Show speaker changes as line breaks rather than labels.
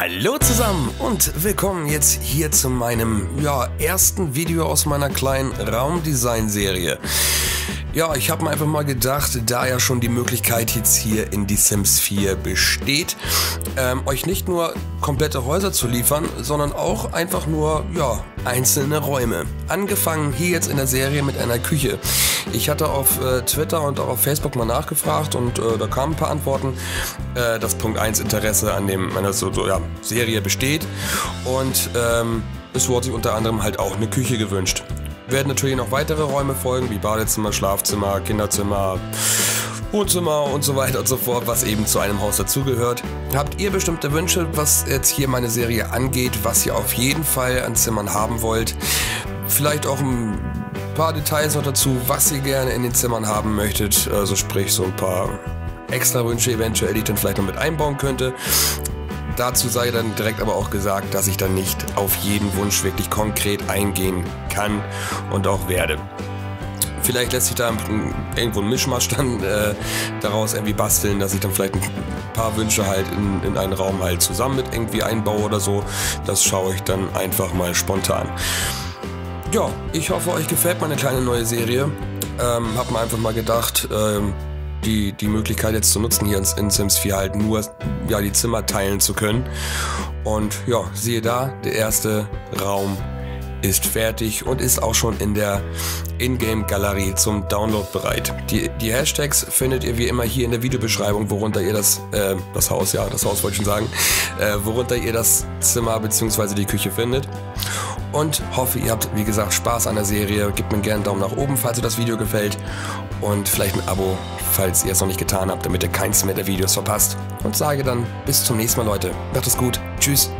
Hallo zusammen und willkommen jetzt hier zu meinem ja, ersten Video aus meiner kleinen Raumdesign-Serie. Ja, ich habe mir einfach mal gedacht, da ja schon die Möglichkeit jetzt hier in die Sims 4 besteht, ähm, euch nicht nur komplette Häuser zu liefern, sondern auch einfach nur, ja, einzelne Räume. Angefangen hier jetzt in der Serie mit einer Küche. Ich hatte auf äh, Twitter und auch auf Facebook mal nachgefragt und äh, da kamen ein paar Antworten, äh, dass Punkt 1 Interesse an dem, meiner so, so, ja, Serie besteht und ähm, es wurde sich unter anderem halt auch eine Küche gewünscht werden natürlich noch weitere Räume folgen, wie Badezimmer, Schlafzimmer, Kinderzimmer, Wohnzimmer und so weiter und so fort, was eben zu einem Haus dazugehört. Habt ihr bestimmte Wünsche, was jetzt hier meine Serie angeht, was ihr auf jeden Fall an Zimmern haben wollt? Vielleicht auch ein paar Details noch dazu, was ihr gerne in den Zimmern haben möchtet, also sprich so ein paar extra Wünsche eventuell, die ich dann vielleicht noch mit einbauen könnte. Dazu sei dann direkt aber auch gesagt, dass ich dann nicht auf jeden Wunsch wirklich konkret eingehen kann und auch werde. Vielleicht lässt sich da irgendwo ein Mischmasch dann äh, daraus irgendwie basteln, dass ich dann vielleicht ein paar Wünsche halt in, in einen Raum halt zusammen mit irgendwie einbaue oder so. Das schaue ich dann einfach mal spontan. Ja, ich hoffe, euch gefällt meine kleine neue Serie. Ähm, hab mir einfach mal gedacht, ähm, die, die Möglichkeit jetzt zu nutzen, hier in Sims 4 halt nur ja, die Zimmer teilen zu können. Und ja, siehe da, der erste Raum ist fertig und ist auch schon in der Ingame-Galerie zum Download bereit. Die, die Hashtags findet ihr wie immer hier in der Videobeschreibung, worunter ihr das, äh, das Haus, ja, das Haus wollte ich schon sagen, äh, worunter ihr das Zimmer bzw. die Küche findet. Und hoffe, ihr habt, wie gesagt, Spaß an der Serie. Gebt mir gerne einen Daumen nach oben, falls euch das Video gefällt. Und vielleicht ein Abo, falls ihr es noch nicht getan habt, damit ihr keins mehr der Videos verpasst. Und sage dann bis zum nächsten Mal, Leute. Macht es gut. Tschüss.